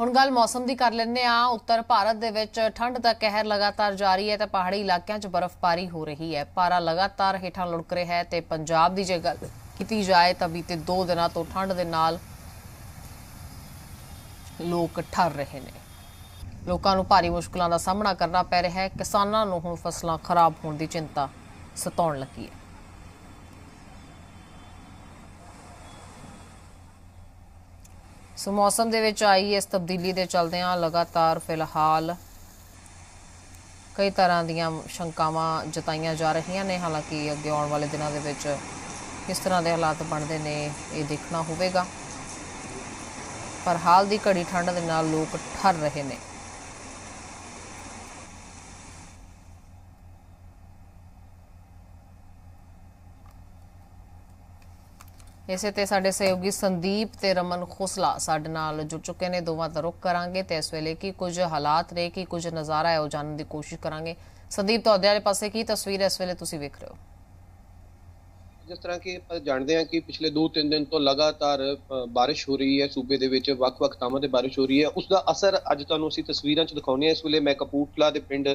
ਹੁਣ ਗੱਲ ਮੌਸਮ ਦੀ ਕਰ ਲੈਂਦੇ ਆ ਉੱਤਰ ਭਾਰਤ ਦੇ ਵਿੱਚ ਠੰਡ ਦਾ ਕਹਿਰ ਲਗਾਤਾਰ ਜਾਰੀ ਹੈ ਤੇ ਪਹਾੜੀ ਇਲਾਕਿਆਂ 'ਚ ਬਰਫ਼ਬਾਰੀ ਹੋ ਰਹੀ ਹੈ। ਪਾਰਾ ਲਗਾਤਾਰ ਹੇਠਾਂ ਲੁੜਕ ਰਿਹਾ ਹੈ ਤੇ ਪੰਜਾਬ ਦੀ ਜੇ ਗੱਲ ਕੀਤੀ ਜਾਏ ਤਾਂ ਬੀਤੇ 2 ਦਿਨਾਂ ਤੋਂ ਠੰਡ ਦੇ ਨਾਲ ਲੋਕ ਠਰ ਰਹੇ ਨੇ। ਲੋਕਾਂ ਨੂੰ ਭਾਰੀ ਮੁਸ਼ਕਲਾਂ ਦਾ ਸਾਹਮਣਾ ਕਰਨਾ ਪੈ ਰਿਹਾ ਹੈ। ਕਿਸਾਨਾਂ ਨੂੰ ਹੁਣ ਫਸਲਾਂ ਖਰਾਬ ਹੋਣ ਦੀ ਚਿੰਤਾ ਸਤਾਉਣ ਲੱਗੀ ਹੈ। ਸੋ ਮੌਸਮ ਦੇ ਵਿੱਚ ਆਈ ਇਸ ਤਬਦੀਲੀ ਦੇ ਚਲਦਿਆਂ ਲਗਾਤਾਰ ਫਿਲਹਾਲ ਕਈ ਤਰ੍ਹਾਂ ਦੀਆਂ ਸ਼ੰਕਾਵਾਂ ਜਤਾਈਆਂ ਜਾ ਰਹੀਆਂ ਨੇ। ਹਾਲਾਂਕਿ ਅੱਗੇ ਆਉਣ ਵਾਲੇ ਦਿਨਾਂ ਦੇ ਵਿੱਚ ਕਿਸ ਤਰ੍ਹਾਂ ਦੇ ਹਾਲਾਤ ਬਣਦੇ ਨੇ ਇਹ ਦੇਖਣਾ ਹੋਵੇਗਾ। ਪਰ ਹਾਲ ਦੀ ਘੜੀ ਠੰਡ ਦੇ ਨਾਲ ਲੋਕ ਠਰ ਰਹੇ ਨੇ। ਇਸੇ ਤੇ ਸਾਡੇ ਸਹਿਯੋਗੀ ਸੰਦੀਪ ਤੇ ਰਮਨ ਖੋਸਲਾ ਸਾਡੇ ਨਾਲ ਜੁੜ ਚੁੱਕੇ ਨੇ। ਦੋਵਾਂ ਦਾ ਰੁਖ ਕਰਾਂਗੇ ਤੇ ਇਸ ਵੇਲੇ ਕੀ ਕੁਝ ਹਾਲਾਤ ਨੇ ਕੀ ਕੁਝ ਨਜ਼ਾਰਾ ਹੈ ਉਹ ਜਾਣਨ ਦੀ ਕੋਸ਼ਿਸ਼ ਕਰਾਂਗੇ। ਸੰਦੀਪ ਤੁਹਾਡੇ ਵਾਲੇ ਪਾਸੇ ਕੀ ਤਸਵੀਰ ਇਸ ਵੇਲੇ ਤੁਸੀਂ ਵੇਖ ਰਹੇ ਹੋ। ਜਿਸ ਤਰ੍ਹਾਂ ਕਿ ਆਪਾਂ ਜਾਣਦੇ ਹਾਂ ਕਿ ਪਿਛਲੇ 2-3 ਦਿਨ ਤੋਂ ਲਗਾਤਾਰ ਅ, ਹੋ ਰਹੀ ਹੈ। ਸੂਬੇ ਦੇ ਵਿੱਚ ਵੱਖ-ਵੱਖ ਥਾਵਾਂ ਤੇ ਬਾਰਿਸ਼ ਹੋ ਰਹੀ ਹੈ। ਉਸ ਦਾ ਅਸਰ ਅੱਜ ਤੁਹਾਨੂੰ ਅਸੀਂ ਤਸਵੀਰਾਂ 'ਚ ਦਿਖਾਉਂਦੇ ਹਾਂ। ਇਸ ਵੇਲੇ ਮੈਂ ਕਪੂਰਥਲਾ ਦੇ ਪਿੰਡ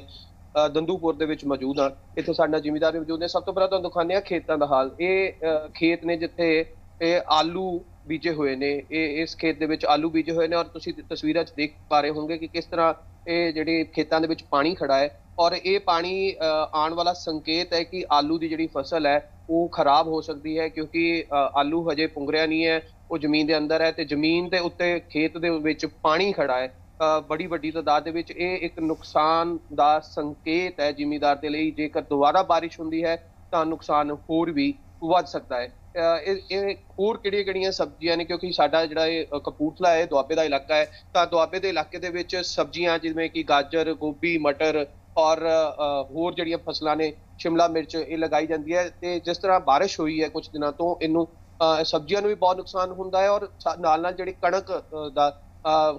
ਦੰਦੂਪੁਰ ਦੇ ਵਿੱਚ ਮੌਜੂਦ ਹਾਂ। ਇੱਥੇ ਸਾਡੇ ਨਾਲ ਜ਼ਿਮੀਂਦਾਰ ਵੀ ਮੌਜੂਦ ਨੇ। ਸਭ ਤੋਂ ਪਹਿਲਾਂ ਤੁਹਾਨੂੰ ਦਿਖਾਉਂਦੇ ਹਾਂ ਖੇਤਾਂ ਦਾ ਹਾਲ। ਇਹ ਖੇਤ ਨੇ ਜਿੱਥੇ ਇਹ ਆਲੂ ਬੀਜੇ ਹੋਏ ਨੇ, ਇਹ ਇਸ ਖੇਤ ਦੇ ਵਿੱਚ ਆਲੂ ਬੀਜੇ ਹੋਏ ਨੇ ਔਰ ਤੁਸੀਂ ਤਸਵੀਰਾਂ 'ਚ ਦੇਖ ਪਾ ਰਹੇ ਹੋਵੋਗੇ ਕਿ ਕਿਸ ਤਰ੍ਹਾਂ ਇਹ ਜਿਹੜੇ ਖੇਤਾਂ ਦੇ ਵਿੱਚ ਪਾਣੀ ਖੜਾ ਹੈ ਔਰ ਇਹ ਪਾਣੀ ਆਉਣ ਵਾਲਾ ਸੰਕੇਤ ਹੈ ਕਿ ਆਲੂ ਦੀ ਜਿਹੜੀ ਫਸਲ ਹੈ ਉਹ ਖਰਾਬ ਹੋ ਸਕਦੀ ਹੈ ਕਿਉਂਕਿ ਆਲੂ ਹਜੇ ਪੁੰਗਰਿਆ ਨਹੀਂ ਹੈ, ਉਹ ਜ਼ਮੀਨ ਦੇ ਅੰਦਰ ਹੈ ਤੇ ਜ਼ਮੀਨ ਦੇ ਉੱਤੇ ਖੇਤ ਦੇ ਵਿੱਚ ਪਾਣੀ ਖੜਾ ਹੈ। ਬੜੀ ਵੱਡੀ ਤਾਦਾਦ ਦੇ ਵਿੱਚ ਇਹ ਇੱਕ ਨੁਕਸਾਨ ਦਾ ਸੰਕੇਤ ਹੈ ਜ਼ਿਮੀਂਦਾਰ ਦੇ ਲਈ, ਜੇਕਰ ਦੁਬਾਰਾ ਬਾਰਿਸ਼ ਹੁੰਦੀ ਹੈ ਤਾਂ ਨੁਕਸਾਨ ਹੋਰ ਵੀ ਵੱਧ ਸਕਦਾ ਹੈ। ਇਹ ਇਹ ਹੋਰ ਕਿਹੜੀਆਂ ਕਿਹੜੀਆਂ ਸਬਜ਼ੀਆਂ ਨੇ? ਕਿਉਂਕਿ ਸਾਡਾ ਜਿਹੜਾ ਇਹ ਕਪੂਰਥਲਾ ਹੈ, ਦੁਆਬੇ ਦਾ ਇਲਾਕਾ ਹੈ, ਤਾਂ ਦੁਆਬੇ ਦੇ ਇਲਾਕੇ ਦੇ ਵਿੱਚ ਸਬਜ਼ੀਆਂ ਜਿਵੇਂ ਕਿ ਗਾਜਰ, ਗੋਭੀ, ਮਟਰ ਔਰ ਹੋਰ ਜਿਹੜੀਆਂ ਫਸਲਾਂ ਨੇ, ਸ਼ਿਮਲਾ ਮਿਰਚ ਇਹ ਲਗਾਈ ਜਾਂਦੀ ਹੈ ਤੇ ਜਿਸ ਤਰ੍ਹਾਂ ਬਾਰਿਸ਼ ਹੋਈ ਹੈ ਕੁਝ ਦਿਨਾਂ ਤੋਂ, ਇਹਨੂੰ ਸਬਜ਼ੀਆਂ ਨੂੰ ਵੀ ਬਹੁਤ ਨੁਕਸਾਨ ਹੁੰਦਾ ਹੈ ਔਰ ਸਾ- ਨਾਲ ਨਾਲ ਜਿਹੜੀ ਕਣਕ ਦਾ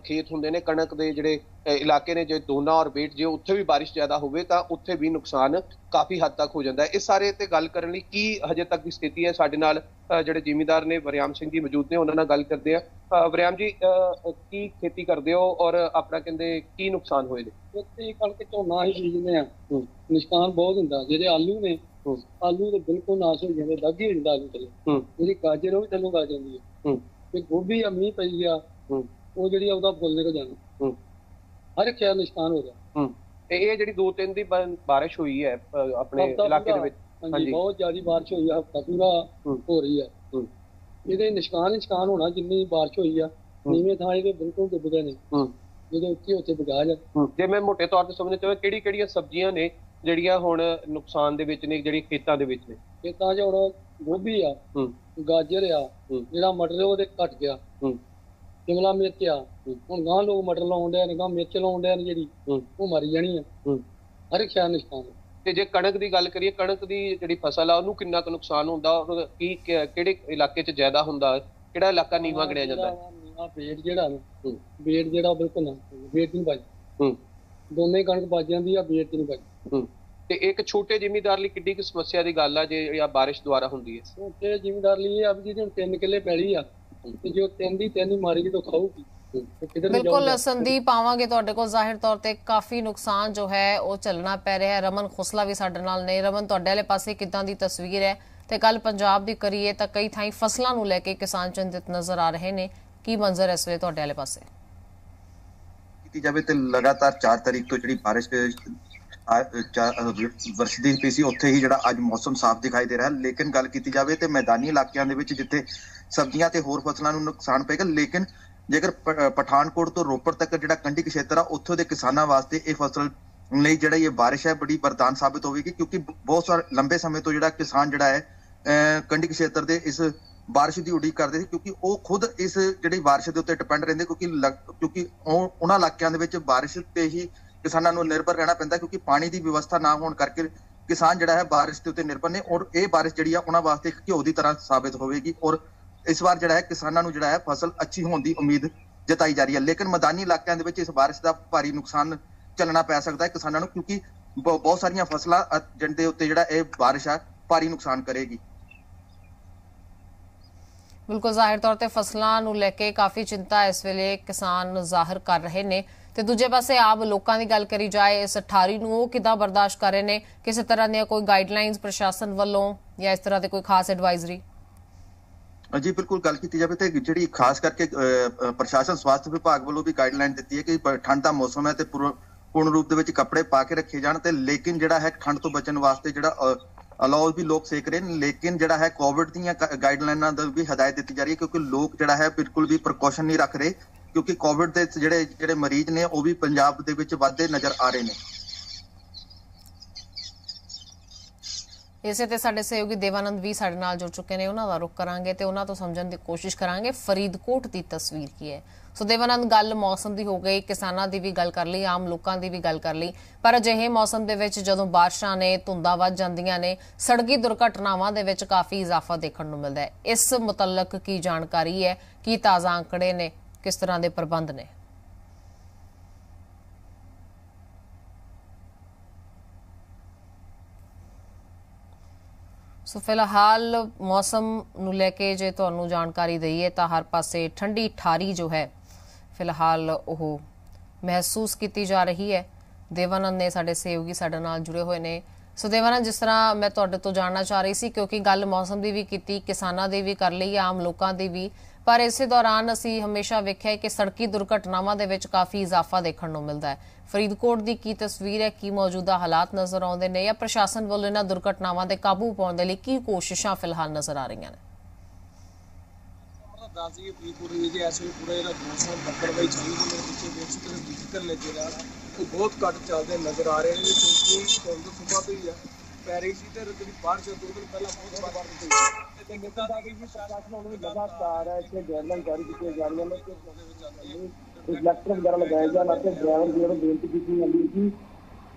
ਖੇਤ ਹੁੰਦੇ ਨੇ, ਕਣਕ ਦੇ ਜਿਹੜੇ ਇਲਾਕੇ ਨੇ ਜੇ ਦੋਨਾ ਔਰ ਬੇਟ ਜੇ ਉੱਥੇ ਵੀ ਬਾਰਿਸ਼ ਜ਼ਿਆਦਾ ਹੋਵੇ ਤਾਂ ਉੱਥੇ ਵੀ ਨੁਕਸਾਨ ਕਾਫੀ ਹੱਦ ਤੱਕ ਹੋ ਜਾਂਦਾ ਹੈ। ਇਸ ਸਾਰੇ ਤੇ ਗੱਲ ਕਰਨ ਲਈ ਕੀ ਹਜੇ ਤੱਕ ਦੀ ਸਥਿਤੀ ਹੈ? ਸਾਡੇ ਨਾਲ ਜਿਹੜੇ ਜ਼ਿਮੀਂਦਾਰ ਨੇ ਵਰਿਆਮ ਸਿੰਘ ਜੀ ਮੌਜੂਦ ਨੇ ਉਹਨਾਂ ਨਾਲ ਗੱਲ ਕਰਦੇ ਆ ਵਰਿਆਮ ਜੀ ਕੀ ਖੇਤੀ ਕਰਦੇ ਹੋ ਔਰ ਆਪਣਾ ਕਹਿੰਦੇ ਕੀ ਨੁਕਸਾਨ ਹੋਏ ਨੇ? ਉੱਤੇ ਕਣਕ ਝੋਨਾ ਹੀ ਬੀਜਦੇ ਆ ਨਿਸ਼ਕਾਨ ਬਹੁਤ ਹੁੰਦਾ। ਜਿਹੜੇ ਆਲੂ ਨੇ। ਆਲੂ ਤੇ ਬਿਲਕੁਲ ਨਾਸ ਹੋ ਜਾਂਦੇ ਦਾਗੀ ਹੋ ਜਾਂਦਾ ਆਲੂ ਹੂੰ। ਜਿਹੜੀ ਗਾਜਰ ਉਹ ਵੀ ਥੱਲੋਂ ਗਾ ਜਾਂਦੀ ਹੈ। ਤੇ ਗੋਭੀ ਆ ਮੀਂਹ ਪਈ ਗਿਆ ਉਹ ਜਿਹੜੀ ਉਹਦਾ ਫੁੱਲ ਨਿਕਲ ਹੂੰ। ਹਰ ਇੱਕ ਸ਼ਹਿਰ ਨਿਸ਼ਕਾਨ ਹੋ ਗਿਆ ਹੂੰ। ਤੇ ਇਹ ਜਿਹੜੀ ਦੋ ਤਿੰਨ ਦੀ ਬਾਰਿਸ਼ ਹੋਈ ਹੈ ਆਪਣੇ ਇਲਾਕੇ ਦੇ। ਵਿੱਚ। ਹਾਂਜੀ। ਬਹੁਤ ਜ਼ਿਆਦਾ ਬਾਰਿਸ਼ ਹੋਈ ਆ ਹਫਤਾ ਪੂਰਾ ਹੂੰ। ਹੋ ਰਹੀ ਹੂੰ। ਇਹਦੇ ਨਿਸ਼ਕਾਨ ਹੀ ਨਿਸ਼ਕਾਨ ਹੋਣਾ ਜਿੰਨੀ ਬਾਰਿਸ਼ ਹੋਈ ਆ ਹੂੰ। ਨੀਵੇਂ ਥਾਂ ਇਹਦੇ ਬਿਲਕੁਲ ਡੁੱਬ ਗਏ ਨੇ। ਹੂੰ। ਜਦੋਂ ਉੱਚੇ ਉੱਚੇ ਬਗਾ ਜਾ ਹੂੰ। ਜੇ ਮੈਂ ਮੋٹے ਤੌਰ ਤੇ ਸਮਝਣਾ ਚਾਹਾਂ ਕਿਹੜੀ ਕਿਹੜੀਆਂ ਸਬਜ਼ੀਆਂ ਨੇ ਜਿਹੜੀਆਂ ਹੁਣ ਨੁਕਸਾਨ ਦੇ ਵਿੱਚ ਨੇ ਜਿਹੜੀ ਖੇਤਾਂ ਦੇ ਵਿੱਚ ਨੇ? ਖੇਤਾਂ 'ਚ ਹੁਣ ਗੋਭੀ ਆ ਹੂੰ। ਗਾਜਰ ਆ ਹੂੰ। ਜਿਹੜਾ ਮਟਰ ਉਹਦੇ ਘਟ ਗਿਆ। ਹੂੰ। ਸ਼ਿਮਲਾ ਮਿਰਚ ਆ। ਹੁਣ ਗਾਂ ਲੋਕ ਮਟਰ ਲਾਉਣ ਡਿਆ ਨੇ ਗਾਂ ਮਿਰਚ ਲਾਉਣ ਡਿਆ ਨੇ ਜਿਹੜੀ ਉਹ ਮਰੀ ਜਾਣੀ ਆ। ਹਰ ਇੱਕ ਸ਼ਹਿਰ ਨਿਸ਼ਕਾਨ ਆ। ਤੇ ਜੇ ਕਣਕ ਦੀ ਗੱਲ ਕਰੀਏ ਕਣਕ ਦੀ ਜਿਹੜੀ ਫਸਲ ਆ ਉਹਨੂੰ ਕਿੰਨਾ ਕੁ ਨੁਕਸਾਨ ਹੁੰਦਾ? ਔਰ ਕੀ ਕਿਹੜੇ ਇਲਾਕੇ 'ਚ ਜ਼ਿਆਦਾ ਹੁੰਦਾ? ਕਿਹੜਾ ਇਲਾਕਾ ਨੀਵਾਂ ਗਿਣਿਆ ਜਾਂਦਾ? ਨੀਵਾਂ ਬੇੜ ਜਿਹੜਾ ਨਾ ਬੇੜ ਜਿਹੜਾ ਬਿਲਕੁਲ ਨਾ ਬੇੜ ਨਹੀਂ ਵੱਜ। ਹੂੰ। ਦੋਨੇ ਕਣਕ ਵੱਜ ਜਾਂਦੀ ਆ ਬੇੜ ਤੇ ਨਹੀਂ ਵੱਜ। ਹੂੰ। ਤੇ ਇੱਕ ਛੋਟੇ ਜ਼ਿਮੀਂਦਾਰ ਲਈ ਕਿੱਡੀ ਕੁ ਸਮੱਸਿਆ ਦੀ ਗੱਲ ਆ ਜੇ ਆ ਬਾਰਿਸ਼ ਦੁਆਰਾ ਹੁੰਦੀ ਹੈ? ਛੋਟੇ ਜ਼ਿਮੀਂਦਾਰ ਲਈ ਇਹ ਆ ਵੀ ਜਿਹਦੇ ਤਿੰਨ ਕਿੱਲੇ ਪੈਲੀ ਆ ਤੇ ਜੋ ਤਿੰਨ ਦੀ ਤਿੰਨ ਹੀ ਮਾਰੀ ਤਾਂ ਖਾਊਗੀ। ਬਿਲਕੁਲ ਸੰਦੀਪ ਆਵਾਂਗੇ ਤੁਹਾਡੇ ਕੋਲ। ਜ਼ਾਹਿਰ ਤੌਰ ਤੇ ਕਾਫੀ ਨੁਕਸਾਨ ਜੋ ਹੈ ਉਹ ਚੱਲਣਾ ਪੈ ਰਿਹਾ ਹੈ। ਰਮਨ ਖੁਸਲਾ ਵੀ ਸਾਡੇ ਨਾਲ ਨੇ। ਰਮਨ ਤੁਹਾਡੇ ਵਾਲੇ ਪਾਸੇ ਕਿਦਾਂ ਦੀ ਤਸਵੀਰ ਹੈ? ਤੇ ਕੱਲ ਪੰਜਾਬ ਦੀ ਕਰੀਏ ਤਾਂ ਕਈ ਥਾਈਂ ਫਸਲਾਂ ਨੂੰ ਲੈ ਕੇ ਕਿਸਾਨ ਚਿੰਤਿਤ ਨਜ਼ਰ ਆ ਰਹੇ ਨੇ। ਕੀ ਮੰਜ਼ਰ ਹੈ ਇਸ ਵੇਲੇ ਤੁਹਾਡੇ ਵਾਲੇ ਪਾਸੇ? ਕੀਤੀ ਜਾਵੇ ਤੇ ਲਗਾਤਾਰ 4 ਤਰੀਕ ਤੋਂ ਜਿਹੜੀ ਅਹ ਵਰਸਦੀ ਪਈ ਸੀ। ਉੱਥੇ ਹੀ ਜਿਹੜਾ ਅੱਜ ਮੌਸਮ ਸਾਫ਼ ਦਿਖਾਈ ਦੇ ਰਿਹਾ। ਲੇਕਿਨ ਗੱਲ ਕੀਤੀ ਜਾਵੇ ਤੇ ਮੈਦਾਨੀ ਇਲਾਕਿਆਂ ਦੇ ਵਿੱਚ ਜਿੱਥੇ ਸਬਜ਼ੀਆਂ ਤੇ ਹੋਰ ਫਸਲਾਂ ਨੂੰ ਨੁਕਸਾਨ ਪਏਗਾ, ਲੇਕਿਨ ਜੇਕਰ ਪਠਾਨਕੋਟ ਤੋਂ ਰੋਪੜ ਤੱਕ ਜਿਹੜਾ ਕੰਢੀ ਖੇਤਰ ਆ, ਉੱਥੋਂ ਦੇ ਕਿਸਾਨਾਂ ਵਾਸਤੇ ਇਹ ਫਸਲ ਲਈ ਜਿਹੜਾ ਇਹ ਬਾਰਿਸ਼ ਹੈ, ਬੜੀ ਵਰਦਾਨ ਸਾਬਤ ਹੋਵੇਗੀ, ਕਿਉਂਕਿ ਬਹੁਤ ਸਾਰੇ ਲੰਬੇ ਸਮੇਂ ਤੋਂ ਜਿਹੜਾ ਕਿਸਾਨ ਜਿਹੜਾ ਹੈ ਅਹ ਕੰਢੀ ਖੇਤਰ ਦੇ ਇਸ ਬਾਰਿਸ਼ ਦੀ ਉਡੀਕ ਕਰਦੇ ਸੀ, ਕਿਉਂਕਿ ਉਹ ਖੁਦ ਇਸ ਜਿਹੜੀ ਬਾਰਿਸ਼ ਦੇ ਉੱਤੇ ਡਿਪੈਂਡ ਰਹਿੰਦੇ, ਕਿਉਂਕਿ ਲਗ- ਕਿਉਂਕਿ ਉਹਨਾਂ ਇਲਾਕਿਆਂ ਦੇ ਵਿੱਚ ਬਾਰਿਸ਼ ਤੇ ਹੀ ਕਿਸਾਨਾਂ ਨੂੰ ਨਿਰਭਰ ਰਹਿਣਾ ਪੈਂਦਾ ਕਿਉਂਕਿ ਪਾਣੀ ਦੀ ਵਿਵਸਥਾ ਨਾ ਹੋਣ ਕਰਕੇ ਕਿਸਾਨ ਜਿਹੜਾ ਹੈ ਬਾਰਿਸ਼ ਦੇ ਉੱਤੇ ਨਿਰਭਰ ਨੇ ਔਰ ਇਹ ਬਾਰਿਸ਼ ਜਿਹੜੀ ਆ ਉਹਨਾਂ ਵਾਸਤੇ ਇੱਕ ਘਿਓ ਦੀ ਤਰ੍ਹਾਂ ਸਾਬਿਤ ਹੋਵੇਗੀ ਔਰ ਇਸ ਵਾਰ ਜਿਹੜਾ ਹੈ ਕਿਸਾਨਾਂ ਨੂੰ ਜਿਹੜਾ ਹੈ ਫਸਲ ਅੱਛੀ ਹੋਣ ਦੀ ਉਮੀਦ ਜਤਾਈ ਜਾ ਰਹੀ ਹੈ। ਲੇਕਿਨ ਮੈਦਾਨੀ ਇਲਾਕਿਆਂ ਦੇ ਵਿੱਚ ਇਸ ਬਾਰਿਸ਼ ਦਾ ਭਾਰੀ ਨੁਕਸਾਨ ਝੱਲਣਾ ਪੈ ਸਕਦਾ ਹੈ ਕਿਸਾਨਾਂ ਨੂੰ ਕਿਉਂਕਿ ਬ- ਬਹੁਤ ਸਾਰੀਆਂ ਫਸਲਾਂ ਅ, ਉੱਤੇ ਜਿਹੜਾ ਇਹ ਬਾਰਿਸ਼ ਆ ਭਾਰੀ ਨੁਕਸਾਨ ਕਰੇਗੀ। ਬਿਲਕੁਲ ਜ਼ਾਹਿਰ ਤੌਰ ਤੇ ਫਸਲਾਂ ਨੂੰ ਲੈ ਕੇ ਕਾਫੀ ਚਿੰਤਾ ਇਸ ਵੇਲੇ ਕਿਸਾਨ ਜ਼ਾਹਰ ਕਰ ਰਹੇ ਨੇ। ਤੇ ਦੂਜੇ ਪਾਸੇ ਆਪ ਲੋਕਾਂ ਦੀ ਗੱਲ ਕਰੀ ਜਾਏ, ਇਸ 18 ਨੂੰ ਉਹ ਕਿਦਾਂ ਬਰਦਾਸ਼ਤ ਕਰ ਰਹੇ ਨੇ? ਕਿਸੇ ਤਰ੍ਹਾਂ ਦੀਆਂ ਕੋਈ ਗਾਈਡਲਾਈਨਸ ਪ੍ਰਸ਼ਾਸਨ ਵੱਲੋਂ ਜਾਂ ਇਸ ਤਰ੍ਹਾਂ ਦੇ ਕੋਈ ਖਾਸ ਐਡਵਾਈਜ਼ਰੀ ਜੀ ਬਿਲਕੁਲ ਗੱਲ ਕੀਤੀ ਜਾਵੇ ਤੇ ਜਿਹੜੀ ਖਾਸ ਕਰਕੇ ਪ੍ਰਸ਼ਾਸਨ, ਸਵਾਸਥ ਵਿਭਾਗ ਵੱਲੋਂ ਵੀ ਗਾਈਡਲਾਈਨ ਦਿੱਤੀ ਹੈ ਕਿ ਠੰਡ ਦਾ ਮੌਸਮ ਹੈ ਤੇ ਪੂਰਨ ਰੂਪ ਦੇ ਵਿੱਚ ਕੱਪੜੇ ਪਾ ਕੇ ਰੱਖੇ ਜਾਣ ਤੇ ਲੇਕਿਨ ਜਿਹੜਾ ਹੈ ਠੰਡ ਤੋਂ ਬਚਣ ਵਾਸਤੇ ਜਿਹੜਾ ਅਲਾਉ ਵੀ ਲੋਕ ਸੇਕ ਰਹੇ ਨੇ, ਲੇਕਿਨ ਜਿਹੜਾ ਹੈ ਕੋਵਿਡ ਦੀਆਂ ਗਾਈਡਲਾਈਨਾਂ ਦਾ ਵੀ ਹਦਾਇਤ ਦਿੱਤੀ ਜਾ ਰਹੀ ਹੈ ਕਿਉਂਕਿ ਲੋਕ ਜਿਹੜਾ ਹੈ ਬਿਲਕੁਲ ਵੀ ਪ੍ਰੀਕਾਸ਼ਨ ਨਹੀਂ ਰੱਖ ਰਹੇ। ਕਿਉਂਕਿ ਕੋਵਿਡ ਦੇ ਜਿਹੜੇ ਜਿਹੜੇ ਮਰੀਜ਼ ਨੇ, ਉਹ ਵੀ ਪੰਜਾਬ ਦੇ ਵਿੱਚ ਵੱਧਦੇ ਨਜ਼ਰ ਆ ਰਹੇ ਨੇ। ਇਸੇ ਤੇ ਸਾਡੇ ਸਹਿਯੋਗੀ ਦੇਵਾਨੰਦ ਵੀ ਸਾਡੇ ਨਾਲ ਜੁੜ ਚੁੱਕੇ ਨੇ। ਉਹਨਾਂ ਦਾ ਰੁਖ ਕਰਾਂਗੇ ਤੇ ਉਹਨਾਂ ਤੋਂ ਸਮਝਣ ਦੀ ਕੋਸ਼ਿਸ਼ ਕਰਾਂਗੇ। ਫਰੀਦਕੋਟ ਦੀ ਤਸਵੀਰ ਕੀ ਹੈ? ਸੋ ਦੇਵਾਨੰਦ, ਗੱਲ ਮੌਸਮ ਦੀ ਹੋ ਗਈ। ਕਿਸਾਨਾਂ ਦੀ ਵੀ ਗੱਲ ਕਰ ਲਈ, ਆਮ ਲੋਕਾਂ ਦੀ ਵੀ ਗੱਲ ਕਰ ਲਈ। ਪਰ ਅਜਿਹੇ ਮੌਸਮ ਦੇ ਵਿੱਚ ਜਦੋਂ ਬਾਰਿਸ਼ਾਂ ਨੇ, ਧੁੰਦਾਂ ਵੱਧ ਜਾਂਦੀਆਂ ਨੇ, ਸੜਕੀ ਦੁਰਘਟਨਾਵਾਂ ਦੇ ਵਿੱਚ ਕਾਫੀ ਇਜ਼ਾਫਾ ਦੇਖਣ ਨੂੰ ਮਿਲਦਾ ਹੈ। ਇਸ ਮੁਤਲਕ ਕੀ ਜਾਣਕਾਰੀ ਹੈ? ਕੀ ਤਾਜ਼ਾ ਅੰਕੜੇ ਨੇ? ਕਿਸ ਤਰ੍ਹਾਂ ਦੇ ਪ੍ਰਬੰਧ ਨੇ? ਸੋ ਫਿਲਹਾਲ ਮੌਸਮ ਨੂੰ ਲੈ ਕੇ ਜੇ ਤੁਹਾਨੂੰ ਜਾਣਕਾਰੀ ਦਈਏ ਤਾਂ ਹਰ ਪਾਸੇ ਠੰਡੀ ਠਾਰੀ ਜੋ ਹੈ, ਫਿਲਹਾਲ ਉਹ ਮਹਿਸੂਸ ਕੀਤੀ ਜਾ ਰਹੀ ਹੈ। ਦੇਵਾਨੰਦ ਨੇ ਸਾਡੇ ਸਹਿਯੋਗੀ ਸਾਡੇ ਨਾਲ ਜੁੜੇ ਹੋਏ ਨੇ। ਸੋ ਦੇਵਾਨੰਦ, ਜਿਸ ਤਰ੍ਹਾਂ ਮੈਂ ਤੁਹਾਡੇ ਤੋਂ ਜਾਣਨਾ ਚਾਹ ਰਹੀ ਸੀ, ਕਿਉਂਕਿ ਗੱਲ ਮੌਸਮ ਦੀ ਵੀ ਕੀਤੀ, ਕਿਸਾਨਾਂ ਦੀ ਵੀ ਕਰ ਲਈ, ਆਮ ਲੋਕਾਂ ਦੀ ਵੀ। ਪਰ ਇਸੇ ਦੌਰਾਨ ਅਸੀਂ ਹਮੇਸ਼ਾ ਵੇਖਿਆ ਹੈ ਕਿ ਸੜਕੀ ਦੁਰਘਟਨਾਵਾਂ ਦੇ ਵਿੱਚ ਕਾਫੀ ਇਜ਼ਾਫਾ ਦੇਖਣ ਨੂੰ ਮਿਲਦਾ ਹੈ। ਫਰੀਦਕੋਟ ਦੀ ਕੀ ਤਸਵੀਰ ਹੈ? ਕੀ ਮੌਜੂਦਾ ਹਾਲਾਤ ਨਜ਼ਰ ਆਉਂਦੇ ਨੇ ਜਾਂ ਪ੍ਰਸ਼ਾਸਨ ਵੱਲੋਂ ਇਹਨਾਂ ਦੁਰਘਟਨਾਵਾਂ ਤੇ ਕਾਬੂ ਪਾਉਣ ਦੇ ਲਈ ਕੀ ਕੋਸ਼ਿਸ਼ਾਂ ਫਿਲਹਾਲ ਨਜ਼ਰ ਆ ਰਹੀਆਂ ਨੇ? ਦੱਸ ਦਈਏ ਫਰੀਦਕੋਟ ਦੇ ਜੀ ਐਸੇ ਪੂਰਾ ਜਿਹੜਾ ਮੌਸਮ ਬੱਦਲਵਾਈ ਚੱਲੀ ਹੋਈ ਮੇਰੇ ਪਿੱਛੇ ਵੇਖ ਸਕਦੇ ਹੋ ਵਹੀਕਲ ਲੱਗੇ ਦਾ ਉਹ ਬਹੁਤ ਘੱਟ ਚੱਲਦੇ ਨਜ਼ਰ ਆ ਰਹੇ ਨੇ, ਕਿਉਂਕਿ ਕੋਲ ਤੋਂ ਸੁਬਾਹ ਤੋਂ ਹੀ ਆ। ਪੈ ਰਹੀ ਸੀ ਤੇ ਜਿਹੜੀ ਬਾਰਿਸ਼ ਦੋ ਦਿਨ ਪਹਿਲਾਂ ਬਹੁਤ ਬਾਰਿਸ਼ ਹੋਈ ਤੇ ਨਿੱਕਾ ਦਾ ਵੀ ਸ਼ਾਇਦ ਨੂੰ ਲਗਾਤਾਰ ਹੈ ਇੱਥੇ ਗਾਈਡਲਾਈਨ ਜਾਰੀ ਕੀਤੀਆਂ ਜਾ ਰਹੀਆਂ ਨੇ ਕਿ ਰਿਫਲੈਕਟਰ ਵਗੈਰਾ ਲਗਾਏ ਜਾਣ ਅਤੇ ਡਰਾਈਵਰ ਜਿਹੜੇ ਬੇਨਤੀ ਕੀਤੀ ਜਾਂਦੀ ਹੈ ਕਿ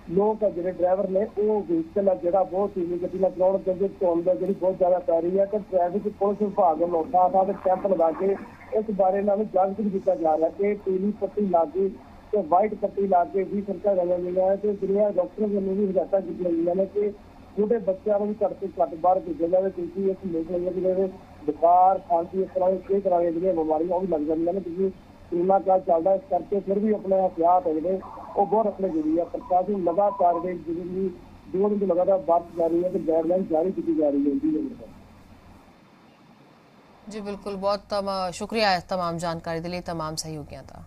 ਲੋਕ ਆ ਜਿਹੜੇ ਡਰਾਈਵਰ ਨੇ ਉਹ ਵਹੀਕਲ ਆ ਜਿਹੜਾ ਬਹੁਤ ਧੀਮੀ ਗਤੀ ਨਾਲ ਚਲਾਉਣ ਕਿਉਂਕਿ ਧੁੰਦ ਜਿਹੜੀ ਬਹੁਤ ਜ਼ਿਆਦਾ ਪੈ ਰਹੀ ਹੈ ਤੇ ਟ੍ਰੈਫਿਕ ਪੁਲਿਸ ਵਿਭਾਗ ਵੱਲੋਂ ਥਾਂ ਥਾਂ ਤੇ ਕੈਂਪ ਲਗਾ ਕੇ ਇਸ ਬਾਰੇ ਨਾਲ ਜਾਗਰੂਕ ਕੀਤਾ ਜਾ ਰਿਹਾ ਕਿ ਪੀਲੀ ਪੱਟੀ ਲਾ ਕੇ ਤੇ ਵਾਈਟ ਪੱਟੀ ਲਾ ਕੇ ਵੀ ਸਰਕਾਰ ਗਈਆਂ ਗਈਆਂ ਹੈ ਤੇ ਜਿਹੜੀਆਂ ਡਾਕਟਰਾਂ ਵੱਲੋਂ ਵੀ ਹਦਾਇਤਾਂ ਕੀਤੀਆਂ ਗਈਆਂ ਨੇ ਕਿ ਛੋਟੇ ਬੱਚਿਆਂ ਨੂੰ ਵੀ ਘੱਟ ਤੋਂ ਘੱਟ ਬਾਹਰ ਭੇਜਿਆ ਜਾਵੇ ਕਿਉਂਕਿ ਇਸ ਮੇਲੇ ਦੇ ਜਿਹੜੇ ਬੁਖਾਰ ਖਾਂਸੀ ਇਸ ਤਰ੍ਹਾਂ ਦੀ ਕਈ ਤਰ੍ਹਾਂ ਦੀਆਂ ਜਿਹੜੀਆਂ ਬਿਮਾਰੀਆਂ ਉਹ ਵੀ ਲੱਗ ਜਾਂਦੀਆਂ ਨੇ ਕਿਉਂਕਿ ਕਰੋਨਾ ਕਾਲ ਚੱਲਦਾ ਇਸ ਕਰਕੇ ਫਿਰ ਵੀ ਆਪਣੇ ਹਥਿਆਰ ਹੈ ਜਿਹੜੇ ਉਹ ਬਹੁਤ ਰੱਖਣੇ ਜ਼ਰੂਰੀ ਆ ਪ੍ਰਸ਼ਾਸਨ ਲਗਾਤਾਰ ਦੇ ਜਿਹੜੀ ਦੋ ਦਿਨ ਤੋਂ ਲਗਾਤਾਰ ਬਾਤ ਜਾਰੀ ਹੈ ਤੇ ਗਾਈਡਲਾਈਨ ਜਾਰੀ ਕੀਤੀ ਜਾ ਰਹੀ ਹੈ ਜੀ ਜੀ ਬਿਲਕੁਲ ਬਹੁਤ ਤਮ ਸ਼ੁਕਰੀਆ ਹੈ तमाम ਜਾਣਕਾਰੀ ਦੇ ਲਈ तमाम ਸਹਿਯੋਗੀਆਂ ਦਾ